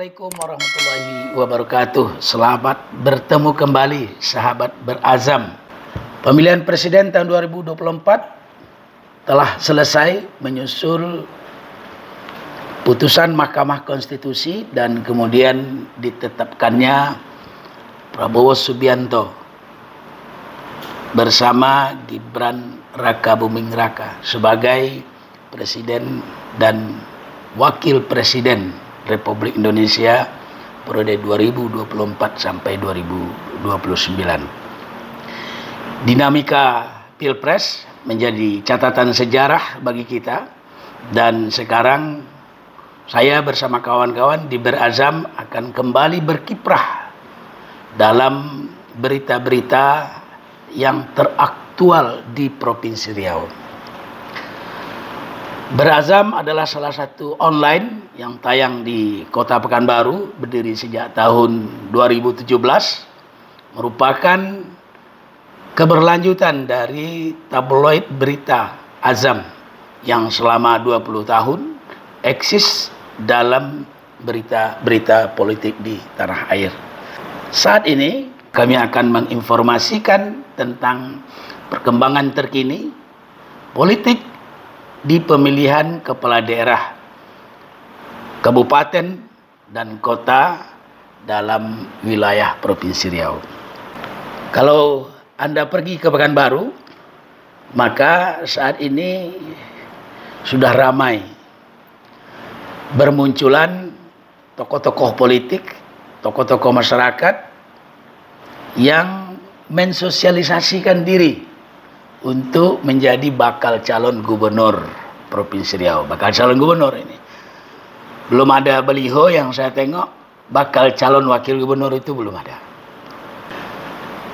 Assalamualaikum warahmatullahi wabarakatuh. Selamat bertemu kembali sahabat berazam. Pemilihan presiden tahun 2024 telah selesai menyusul putusan Mahkamah Konstitusi dan kemudian ditetapkannya Prabowo Subianto bersama Gibran Raka Buming Raka sebagai presiden dan wakil presiden Republik Indonesia periode 2024 sampai 2029. Dinamika Pilpres menjadi catatan sejarah bagi kita dan sekarang saya bersama kawan-kawan di Berazam akan kembali berkiprah dalam berita-berita yang teraktual di Provinsi Riau. Berazam adalah salah satu online yang tayang di Kota Pekanbaru berdiri sejak tahun 2017 merupakan keberlanjutan dari tabloid berita Azam yang selama 20 tahun eksis dalam berita-berita politik di tanah air. Saat ini kami akan menginformasikan tentang perkembangan terkini politik di pemilihan kepala daerah kabupaten dan kota dalam wilayah Provinsi Riau. Kalau Anda pergi ke Pekanbaru, maka saat ini sudah ramai bermunculan tokoh-tokoh politik, tokoh-tokoh masyarakat yang mensosialisasikan diri untuk menjadi bakal calon gubernur Provinsi Riau. Bakal calon gubernur ini. Belum ada beliho yang saya tengok bakal calon wakil gubernur itu belum ada.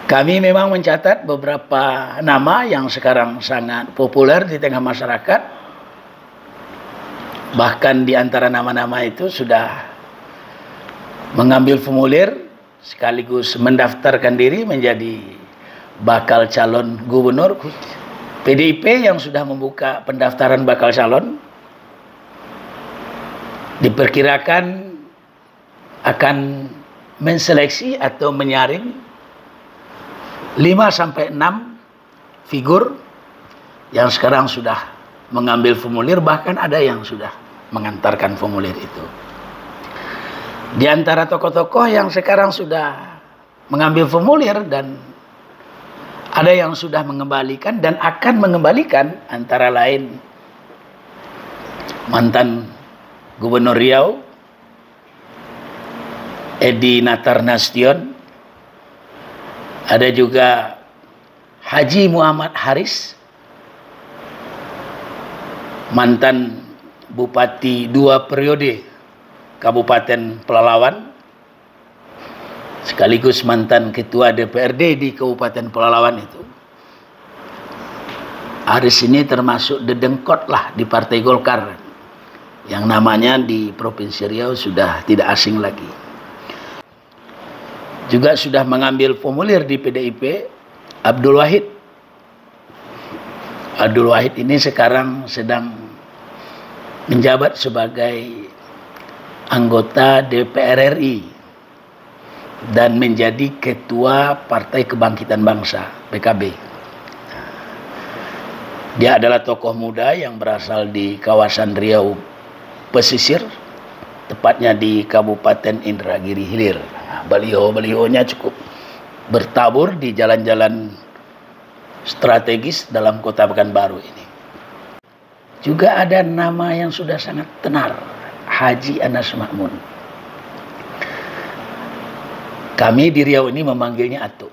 Kami memang mencatat beberapa nama yang sekarang sangat populer di tengah masyarakat. Bahkan di antara nama-nama itu sudah mengambil formulir sekaligus mendaftarkan diri menjadi bakal calon gubernur PDIP yang sudah membuka pendaftaran bakal calon diperkirakan akan menseleksi atau menyaring 5 sampai 6 figur yang sekarang sudah mengambil formulir bahkan ada yang sudah mengantarkan formulir itu. Di antara tokoh-tokoh yang sekarang sudah mengambil formulir dan ada yang sudah mengembalikan dan akan mengembalikan antara lain mantan Gubernur Riau Edi Natar Nastion ada juga Haji Muhammad Haris mantan Bupati dua periode Kabupaten Pelalawan sekaligus mantan ketua DPRD di Kabupaten Pelalawan itu. Aris ini termasuk dedengkot lah di Partai Golkar yang namanya di Provinsi Riau sudah tidak asing lagi. Juga sudah mengambil formulir di PDIP Abdul Wahid. Abdul Wahid ini sekarang sedang menjabat sebagai anggota DPR RI dan menjadi ketua Partai Kebangkitan Bangsa PKB. Dia adalah tokoh muda yang berasal di kawasan Riau pesisir, tepatnya di Kabupaten Indragiri Hilir. Baliho-balihonya cukup bertabur di jalan-jalan strategis dalam kota Pekanbaru ini. Juga ada nama yang sudah sangat tenar, Haji Anas Makmun kami di Riau ini memanggilnya Atuk.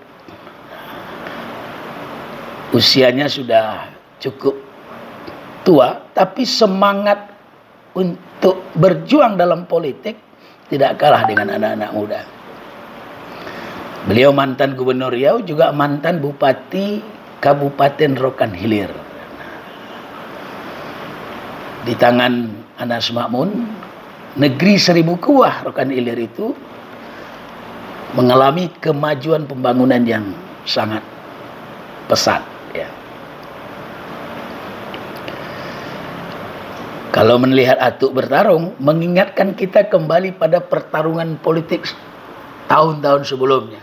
Usianya sudah cukup tua, tapi semangat untuk berjuang dalam politik tidak kalah dengan anak-anak muda. Beliau mantan gubernur Riau, juga mantan bupati Kabupaten Rokan Hilir. Di tangan Anas Makmun, negeri seribu kuah Rokan Hilir itu mengalami kemajuan pembangunan yang sangat pesat ya. Kalau melihat Atuk bertarung, mengingatkan kita kembali pada pertarungan politik tahun-tahun sebelumnya.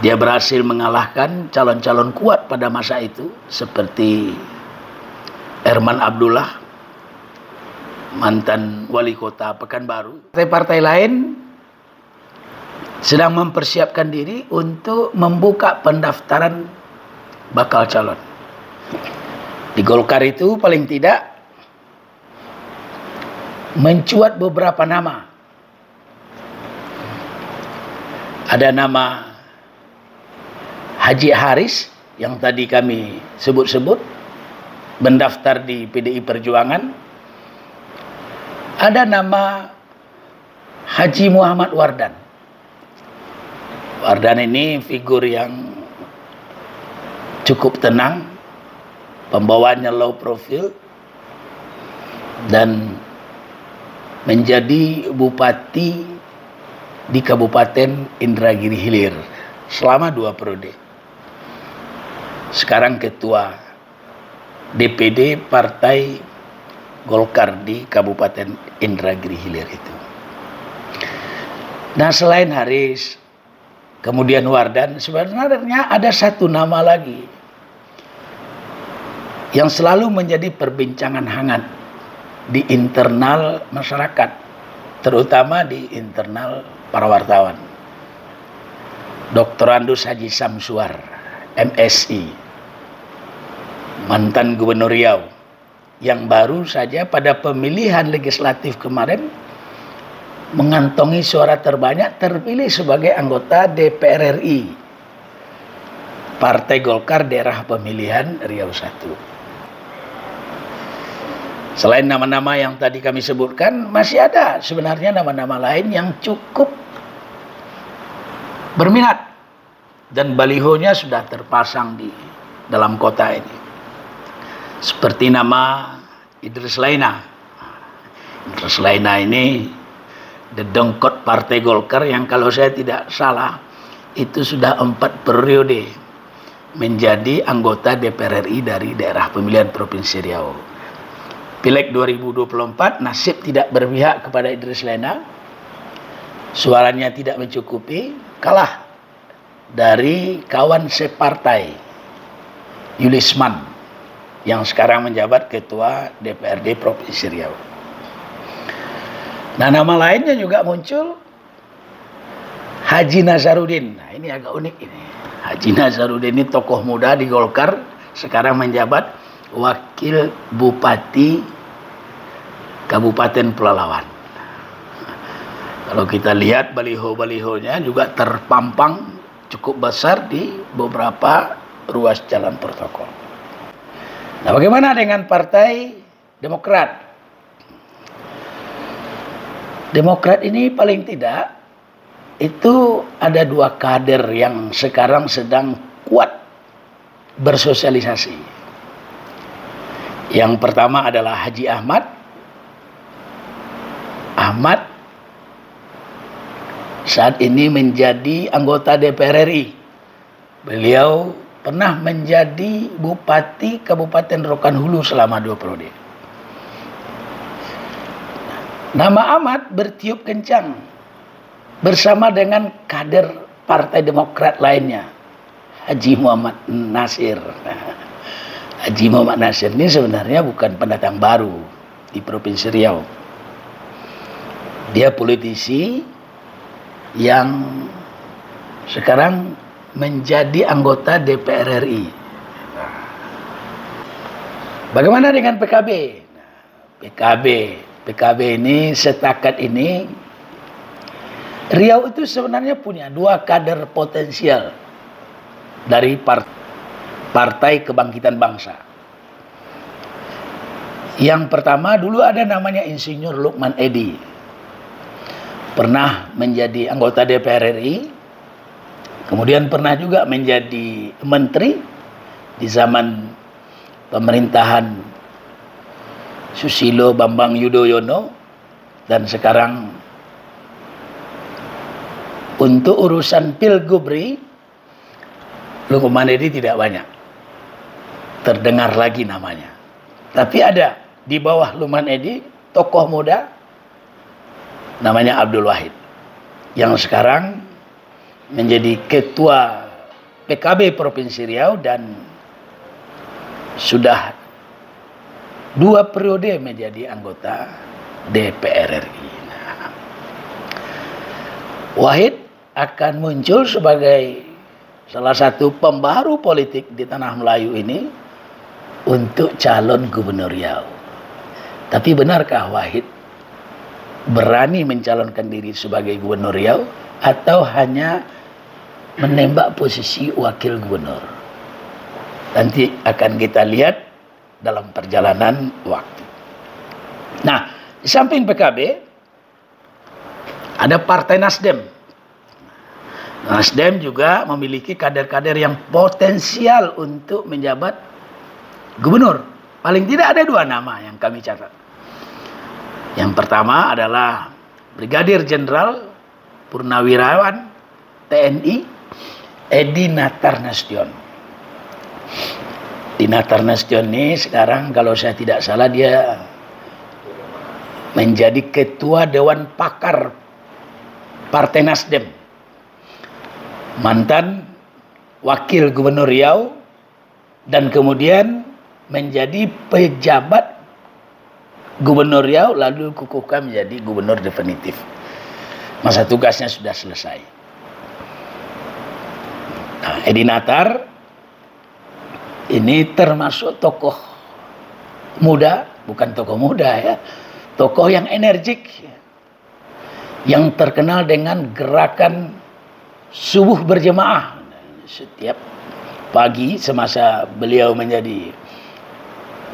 Dia berhasil mengalahkan calon-calon kuat pada masa itu seperti Herman Abdullah, mantan wali kota Pekanbaru. Partai-partai lain sedang mempersiapkan diri untuk membuka pendaftaran bakal calon. Di Golkar itu paling tidak mencuat beberapa nama. Ada nama Haji Haris yang tadi kami sebut-sebut mendaftar di PDI Perjuangan ada nama Haji Muhammad Wardan Wardan ini figur yang cukup tenang pembawaannya low profile dan menjadi bupati di Kabupaten Indragiri Hilir selama dua periode sekarang ketua DPD Partai Golkar di Kabupaten Indragiri Hilir itu. Nah selain Haris, kemudian Wardan, sebenarnya ada satu nama lagi yang selalu menjadi perbincangan hangat di internal masyarakat, terutama di internal para wartawan. Dr. Andus Haji Samsuar, MSI, mantan gubernur Riau yang baru saja pada pemilihan legislatif kemarin mengantongi suara terbanyak terpilih sebagai anggota DPR RI Partai Golkar daerah pemilihan Riau 1 Selain nama-nama yang tadi kami sebutkan masih ada sebenarnya nama-nama lain yang cukup berminat dan balihonya sudah terpasang di dalam kota ini seperti nama Idris Laina. Idris Laina ini dedengkot Partai Golkar yang kalau saya tidak salah itu sudah empat periode menjadi anggota DPR RI dari daerah pemilihan Provinsi Riau. Pileg 2024 nasib tidak berpihak kepada Idris Laina. Suaranya tidak mencukupi, kalah dari kawan separtai Yulisman yang sekarang menjabat ketua DPRD Provinsi Riau. Nah nama lainnya juga muncul Haji Nazarudin. Nah ini agak unik ini. Haji Nazarudin ini tokoh muda di Golkar sekarang menjabat wakil bupati Kabupaten Pelalawan. Kalau kita lihat baliho-balihonya juga terpampang cukup besar di beberapa ruas jalan protokol. Nah, bagaimana dengan Partai Demokrat? Demokrat ini paling tidak itu ada dua kader yang sekarang sedang kuat bersosialisasi. Yang pertama adalah Haji Ahmad. Ahmad saat ini menjadi anggota DPR RI. Beliau pernah menjadi bupati Kabupaten Rokan Hulu selama dua periode. Nama Ahmad bertiup kencang bersama dengan kader Partai Demokrat lainnya, Haji Muhammad Nasir. Haji Muhammad Nasir ini sebenarnya bukan pendatang baru di Provinsi Riau. Dia politisi yang sekarang menjadi anggota DPR RI. Bagaimana dengan PKB? PKB, PKB ini setakat ini Riau itu sebenarnya punya dua kader potensial dari Partai Kebangkitan Bangsa. Yang pertama dulu ada namanya Insinyur Lukman Edi. Pernah menjadi anggota DPR RI, Kemudian pernah juga menjadi menteri di zaman pemerintahan Susilo Bambang Yudhoyono. Dan sekarang untuk urusan Pilgubri Lukman Edi tidak banyak. Terdengar lagi namanya. Tapi ada di bawah Luman Edi tokoh muda namanya Abdul Wahid. Yang sekarang menjadi ketua PKB Provinsi Riau dan sudah dua periode menjadi anggota DPR RI. Nah, Wahid akan muncul sebagai salah satu pembaru politik di tanah Melayu ini untuk calon gubernur Riau. Tapi benarkah Wahid berani mencalonkan diri sebagai gubernur Riau atau hanya menembak posisi wakil gubernur? Nanti akan kita lihat dalam perjalanan waktu. Nah, di samping PKB ada Partai Nasdem Nasdem juga memiliki kader-kader yang potensial untuk menjabat gubernur. Paling tidak ada dua nama yang kami catat. Yang pertama adalah Brigadir Jenderal Purnawirawan TNI Edi Natar. Di Natar Nastion ini sekarang kalau saya tidak salah dia menjadi ketua Dewan Pakar Partai Nasdem mantan wakil gubernur Riau dan kemudian menjadi pejabat gubernur Riau lalu kukuhkan menjadi gubernur definitif. Masa tugasnya sudah selesai. Nah, Edi Natar ini termasuk tokoh muda, bukan tokoh muda ya, tokoh yang energik, yang terkenal dengan gerakan subuh berjemaah setiap pagi semasa beliau menjadi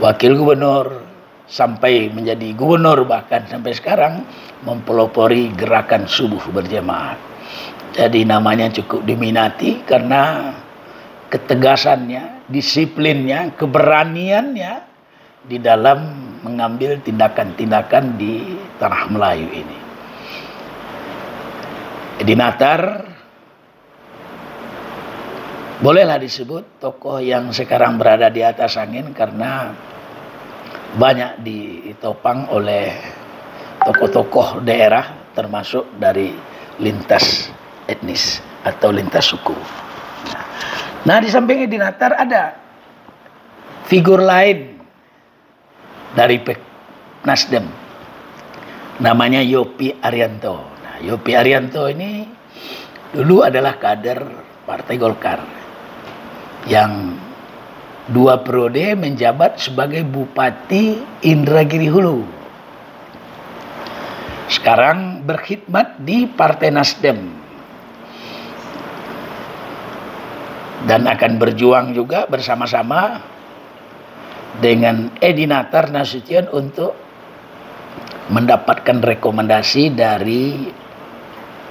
wakil gubernur sampai menjadi gubernur bahkan sampai sekarang mempelopori gerakan subuh berjemaah. Jadi namanya cukup diminati karena ketegasannya, disiplinnya, keberaniannya di dalam mengambil tindakan-tindakan di tanah Melayu ini. Edi Natar bolehlah disebut tokoh yang sekarang berada di atas angin karena banyak ditopang oleh tokoh-tokoh daerah termasuk dari lintas etnis atau lintas suku. Nah, di samping Edi Natar ada figur lain dari Nasdem. Namanya Yopi Arianto. Nah, Yopi Arianto ini dulu adalah kader Partai Golkar yang dua periode menjabat sebagai Bupati Indragiri Hulu. Sekarang berkhidmat di Partai Nasdem. Dan akan berjuang juga bersama-sama dengan Edi Natar Nasution untuk mendapatkan rekomendasi dari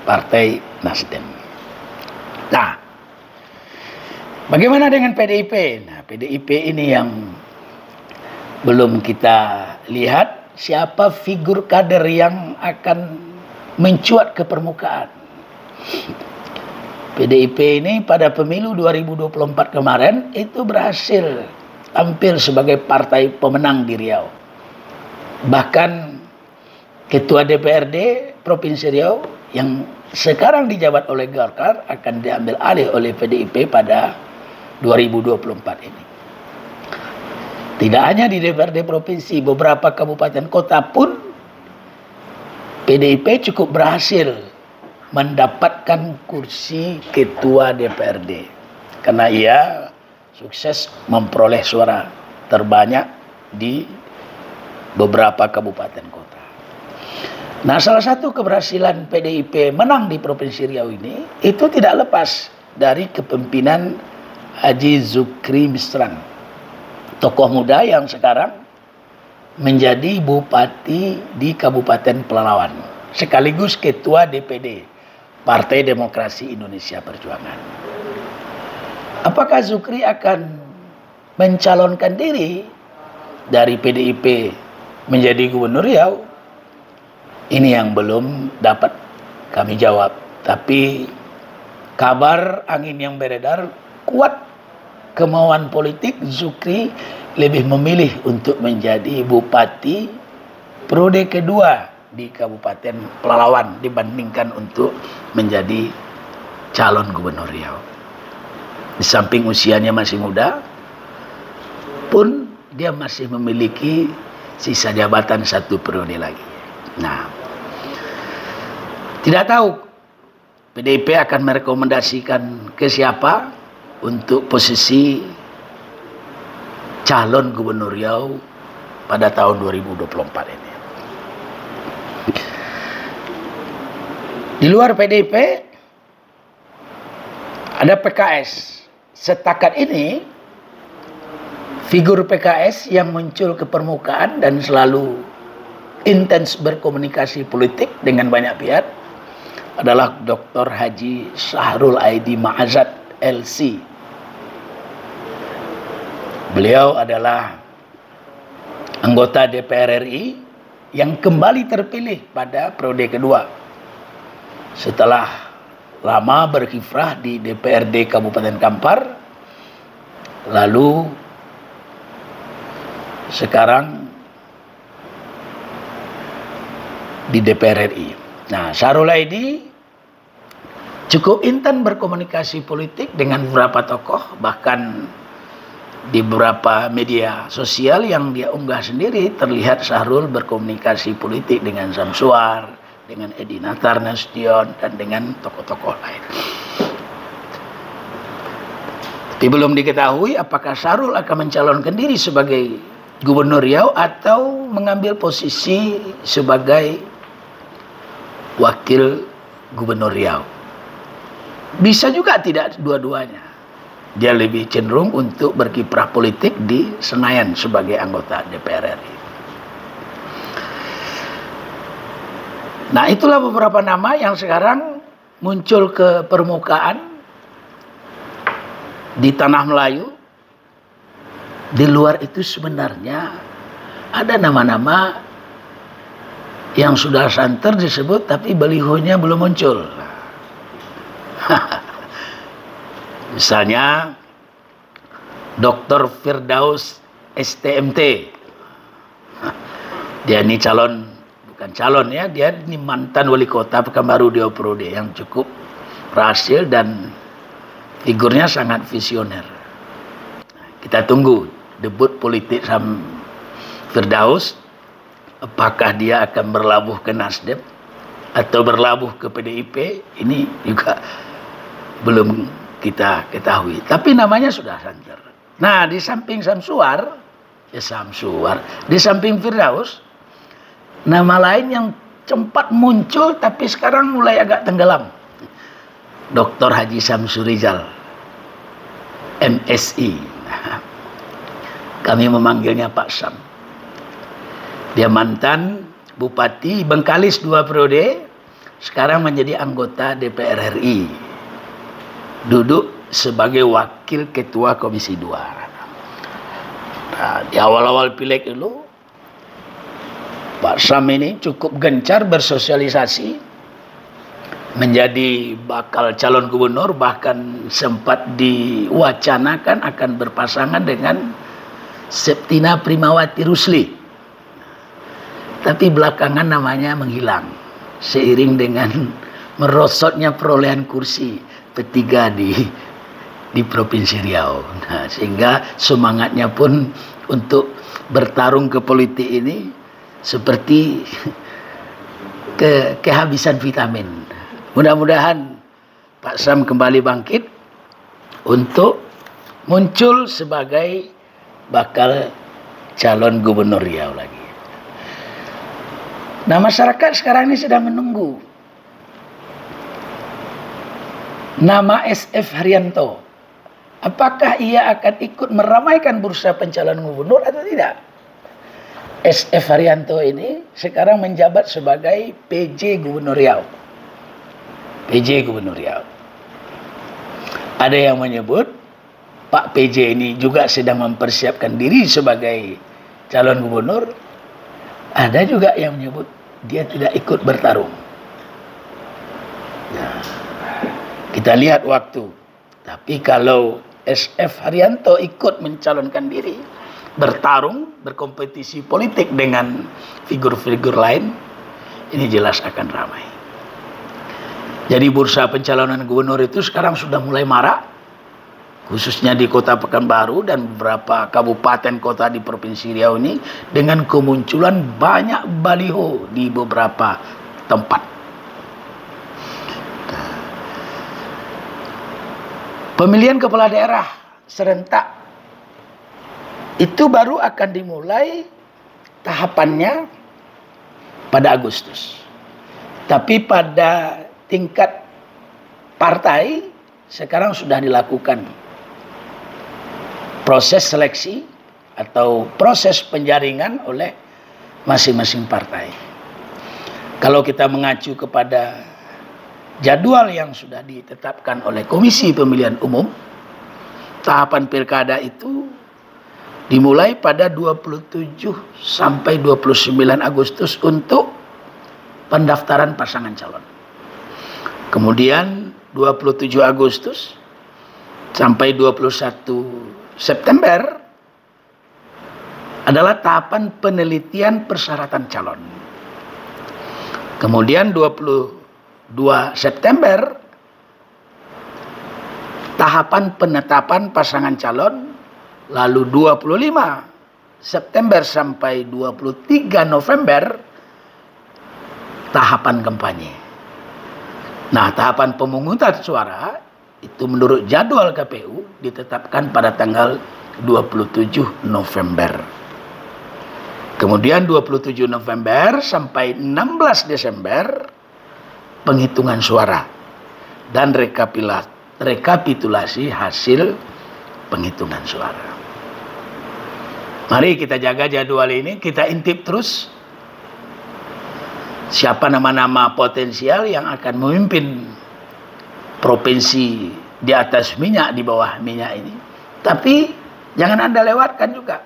Partai Nasdem. Nah, Bagaimana dengan PDIP? Nah, PDIP ini yang belum kita lihat siapa figur kader yang akan mencuat ke permukaan. PDIP ini pada pemilu 2024 kemarin itu berhasil tampil sebagai partai pemenang di Riau. Bahkan ketua DPRD Provinsi Riau yang sekarang dijabat oleh Golkar akan diambil alih oleh PDIP pada 2024 ini. Tidak hanya di DPRD provinsi, beberapa kabupaten kota pun PDIP cukup berhasil mendapatkan kursi ketua DPRD. Karena ia sukses memperoleh suara terbanyak di beberapa kabupaten kota. Nah, salah satu keberhasilan PDIP menang di Provinsi Riau ini itu tidak lepas dari kepemimpinan Haji Zukri Misran. Tokoh muda yang sekarang menjadi bupati di Kabupaten Pelalawan. Sekaligus ketua DPD Partai Demokrasi Indonesia Perjuangan. Apakah Zukri akan mencalonkan diri dari PDIP menjadi gubernur Riau? Ini yang belum dapat kami jawab. Tapi kabar angin yang beredar kuat kemauan politik Zukri lebih memilih untuk menjadi bupati periode kedua di Kabupaten Pelalawan dibandingkan untuk menjadi calon gubernur Riau. Di samping usianya masih muda, pun dia masih memiliki sisa jabatan satu periode lagi. Nah, tidak tahu PDIP akan merekomendasikan ke siapa untuk posisi calon gubernur Riau pada tahun 2024 ini. Di luar PDIP ada PKS. Setakat ini figur PKS yang muncul ke permukaan dan selalu intens berkomunikasi politik dengan banyak pihak adalah Dr. Haji Syahrul Aidi Ma'azad LC. Beliau adalah anggota DPR RI yang kembali terpilih pada periode kedua setelah lama berkiprah di DPRD Kabupaten Kampar lalu sekarang di DPR RI. Nah, Sarul Aidi cukup intan berkomunikasi politik dengan beberapa tokoh bahkan di beberapa media sosial yang dia unggah sendiri terlihat Sahrul berkomunikasi politik dengan Samsuar, dengan Edi Natar Nasution dan dengan tokoh-tokoh lain. Tapi belum diketahui apakah Sarul akan mencalonkan diri sebagai gubernur Riau atau mengambil posisi sebagai wakil gubernur Riau. Bisa juga tidak dua-duanya. Dia lebih cenderung untuk berkiprah politik di Senayan sebagai anggota DPR RI. Nah itulah beberapa nama yang sekarang muncul ke permukaan di tanah Melayu. Di luar itu sebenarnya ada nama-nama yang sudah santer disebut tapi balihonya belum muncul. Misalnya Dr. Firdaus STMT. Dia ini calon bukan calon ya, dia ini mantan wali kota Pekanbaru Dewa Prode yang cukup berhasil dan figurnya sangat visioner. Kita tunggu debut politik Sam Firdaus, apakah dia akan berlabuh ke Nasdem atau berlabuh ke PDIP, ini juga belum kita ketahui. Tapi namanya sudah santer. Nah, di samping Samsuar, ya Samsuar, di samping Firdaus, Nama lain yang cepat muncul tapi sekarang mulai agak tenggelam. Dr. Haji Samsurizal, MSI. Kami memanggilnya Pak Sam. Dia mantan Bupati Bengkalis dua periode, sekarang menjadi anggota DPR RI. Duduk sebagai wakil ketua Komisi 2. Nah, di awal-awal pileg dulu Pak Sam ini cukup gencar bersosialisasi menjadi bakal calon gubernur bahkan sempat diwacanakan akan berpasangan dengan Septina Primawati Rusli. Tapi belakangan namanya menghilang seiring dengan merosotnya perolehan kursi ketiga di di Provinsi Riau. Nah, sehingga semangatnya pun untuk bertarung ke politik ini seperti ke kehabisan vitamin. Mudah-mudahan Pak Sam kembali bangkit untuk muncul sebagai bakal calon gubernur Riau lagi. Nah masyarakat sekarang ini sedang menunggu nama SF Haryanto. Apakah ia akan ikut meramaikan bursa pencalonan gubernur atau tidak? SF Haryanto ini sekarang menjabat sebagai PJ Gubernur Riau. PJ Gubernur Riau. Ada yang menyebut Pak PJ ini juga sedang mempersiapkan diri sebagai calon gubernur. Ada juga yang menyebut dia tidak ikut bertarung. Nah, kita lihat waktu. Tapi kalau SF Haryanto ikut mencalonkan diri, bertarung, berkompetisi politik dengan figur-figur lain, ini jelas akan ramai. Jadi bursa pencalonan gubernur itu sekarang sudah mulai marak, khususnya di kota Pekanbaru dan beberapa kabupaten kota di Provinsi Riau ini dengan kemunculan banyak baliho di beberapa tempat. Pemilihan kepala daerah serentak itu baru akan dimulai tahapannya pada Agustus. Tapi pada tingkat partai sekarang sudah dilakukan proses seleksi atau proses penjaringan oleh masing-masing partai. Kalau kita mengacu kepada jadwal yang sudah ditetapkan oleh Komisi Pemilihan Umum, tahapan pilkada itu dimulai pada 27 sampai 29 Agustus untuk pendaftaran pasangan calon. Kemudian 27 Agustus sampai 21 September adalah tahapan penelitian persyaratan calon. Kemudian 22 September tahapan penetapan pasangan calon lalu 25 September sampai 23 November tahapan kampanye. Nah, tahapan pemungutan suara itu menurut jadwal KPU ditetapkan pada tanggal 27 November. Kemudian 27 November sampai 16 Desember penghitungan suara dan rekapitulasi hasil penghitungan suara. Mari kita jaga jadwal ini, kita intip terus siapa nama-nama potensial yang akan memimpin provinsi di atas minyak di bawah minyak ini. Tapi jangan Anda lewatkan juga.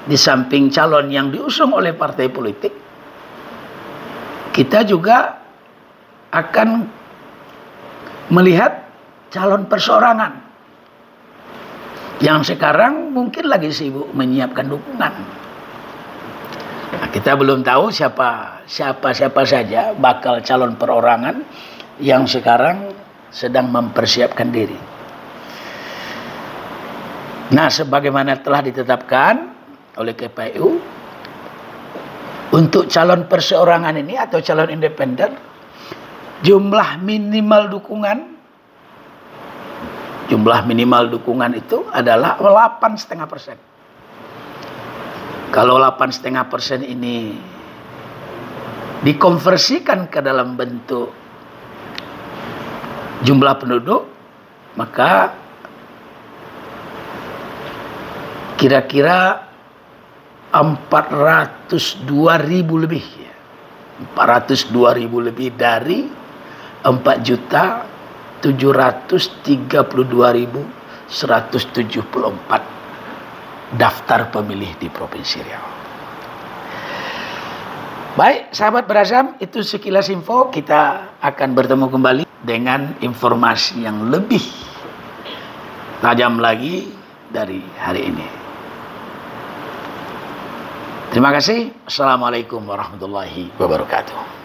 Di samping calon yang diusung oleh partai politik, kita juga akan melihat calon perseorangan yang sekarang mungkin lagi sibuk menyiapkan dukungan. Nah, kita belum tahu siapa siapa-siapa saja bakal calon perorangan yang sekarang sedang mempersiapkan diri. Nah, sebagaimana telah ditetapkan oleh KPU untuk calon perseorangan ini atau calon independen jumlah minimal dukungan jumlah minimal dukungan itu adalah 8,5 persen. Kalau 8,5 persen ini dikonversikan ke dalam bentuk jumlah penduduk maka kira-kira 402 ribu lebih 402 ribu lebih dari 4 juta 732 ribu 174 daftar pemilih di Provinsi Riau. Baik, sahabat berasam, itu sekilas info. Kita akan bertemu kembali dengan informasi yang lebih tajam lagi dari hari ini. Terima kasih. Assalamualaikum warahmatullahi wabarakatuh.